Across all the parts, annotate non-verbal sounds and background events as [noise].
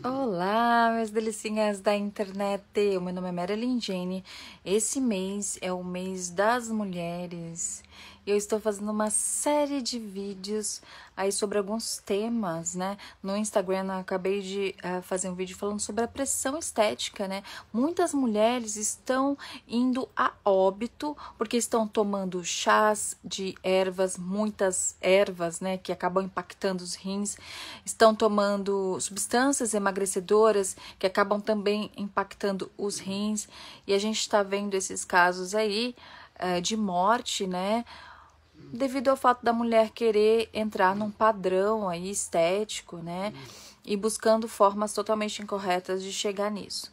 Olá, meus delicinhas da internet. O meu nome é Marilyn Jane. Esse mês é o mês das mulheres. Eu estou fazendo uma série de vídeos aí sobre alguns temas, né? No Instagram eu acabei de uh, fazer um vídeo falando sobre a pressão estética, né? Muitas mulheres estão indo a óbito porque estão tomando chás de ervas, muitas ervas, né? Que acabam impactando os rins. Estão tomando substâncias emagrecedoras que acabam também impactando os rins. E a gente está vendo esses casos aí uh, de morte, né? Devido ao fato da mulher querer entrar num padrão aí estético, né? E buscando formas totalmente incorretas de chegar nisso.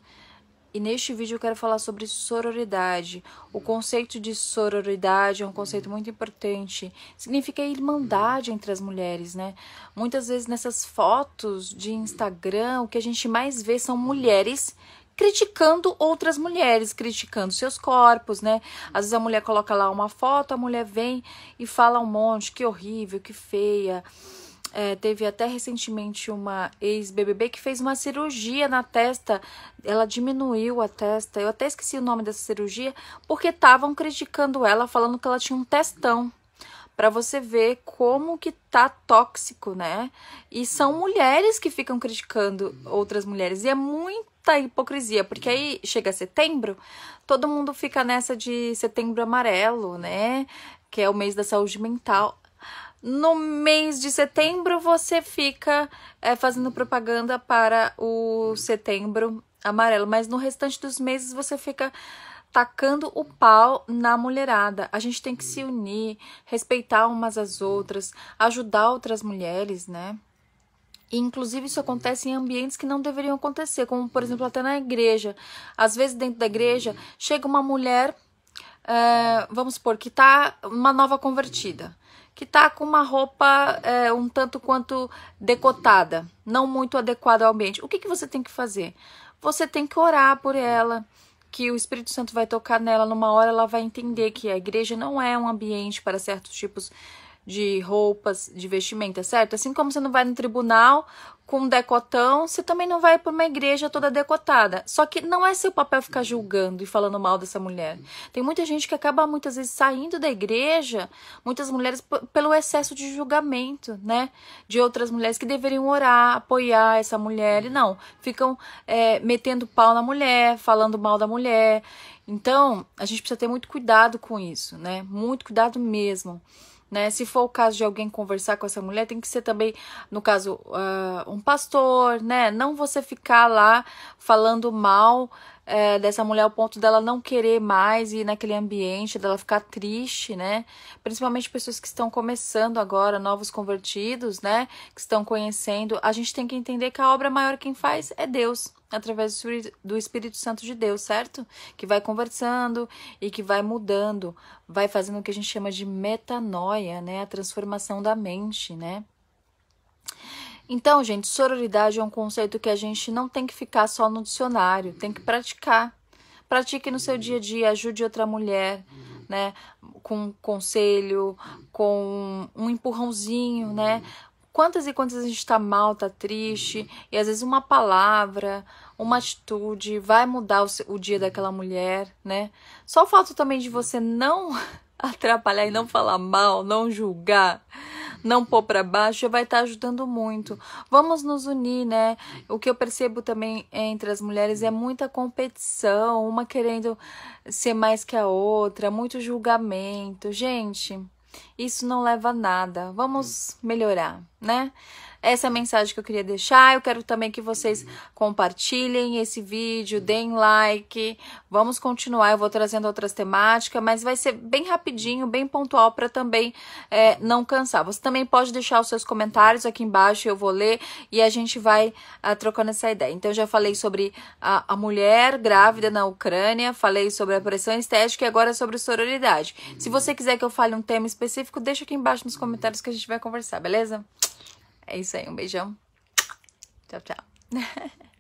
E neste vídeo eu quero falar sobre sororidade. O conceito de sororidade é um conceito muito importante. Significa irmandade entre as mulheres, né? Muitas vezes nessas fotos de Instagram, o que a gente mais vê são mulheres criticando outras mulheres, criticando seus corpos, né? Às vezes a mulher coloca lá uma foto, a mulher vem e fala um monte, que horrível, que feia. É, teve até recentemente uma ex-BBB que fez uma cirurgia na testa, ela diminuiu a testa, eu até esqueci o nome dessa cirurgia, porque estavam criticando ela, falando que ela tinha um testão para você ver como que tá tóxico, né? E são mulheres que ficam criticando outras mulheres e é muita hipocrisia, porque aí chega setembro, todo mundo fica nessa de setembro amarelo, né? Que é o mês da saúde mental. No mês de setembro você fica é, fazendo propaganda para o setembro amarelo, mas no restante dos meses você fica tacando o pau na mulherada. A gente tem que se unir, respeitar umas às outras, ajudar outras mulheres, né? E, inclusive, isso acontece em ambientes que não deveriam acontecer, como, por exemplo, até na igreja. Às vezes, dentro da igreja, chega uma mulher, é, vamos supor, que tá uma nova convertida, que tá com uma roupa é, um tanto quanto decotada, não muito adequada ao ambiente. O que, que você tem que fazer? Você tem que orar por ela, que o Espírito Santo vai tocar nela numa hora, ela vai entender que a igreja não é um ambiente para certos tipos de roupas, de vestimenta, certo? Assim como você não vai no tribunal com decotão, você também não vai para uma igreja toda decotada. Só que não é seu papel ficar julgando e falando mal dessa mulher. Tem muita gente que acaba muitas vezes saindo da igreja, muitas mulheres pelo excesso de julgamento, né? De outras mulheres que deveriam orar, apoiar essa mulher. E não, ficam é, metendo pau na mulher, falando mal da mulher. Então, a gente precisa ter muito cuidado com isso, né? Muito cuidado mesmo né? Se for o caso de alguém conversar com essa mulher, tem que ser também, no caso, uh, um pastor, né? Não você ficar lá falando mal é, dessa mulher ao ponto dela não querer mais ir naquele ambiente, dela ficar triste, né? Principalmente pessoas que estão começando agora, novos convertidos, né? Que estão conhecendo. A gente tem que entender que a obra maior quem faz é Deus, através do Espírito Santo de Deus, certo? Que vai conversando e que vai mudando, vai fazendo o que a gente chama de metanoia, né? A transformação da mente, né? Então, gente, sororidade é um conceito que a gente não tem que ficar só no dicionário, tem que praticar. Pratique no seu dia a dia, ajude outra mulher, né? Com um conselho, com um empurrãozinho, né? Quantas e quantas a gente está mal, está triste, e às vezes uma palavra, uma atitude vai mudar o, o dia daquela mulher, né? Só o fato também de você não [laughs] atrapalhar e não falar mal, não julgar, não pôr para baixo, vai estar tá ajudando muito. Vamos nos unir, né? O que eu percebo também entre as mulheres é muita competição, uma querendo ser mais que a outra, muito julgamento. Gente, isso não leva a nada. Vamos melhorar, né? Essa é a mensagem que eu queria deixar. Eu quero também que vocês compartilhem esse vídeo, deem like. Vamos continuar. Eu vou trazendo outras temáticas, mas vai ser bem rapidinho, bem pontual para também é, não cansar. Você também pode deixar os seus comentários aqui embaixo, eu vou ler e a gente vai uh, trocando essa ideia. Então, já falei sobre a, a mulher grávida na Ucrânia, falei sobre a pressão estética e agora sobre sororidade. Se você quiser que eu fale um tema específico, deixa aqui embaixo nos comentários que a gente vai conversar, beleza? É isso aí, um beijão. Tchau, tchau. [laughs]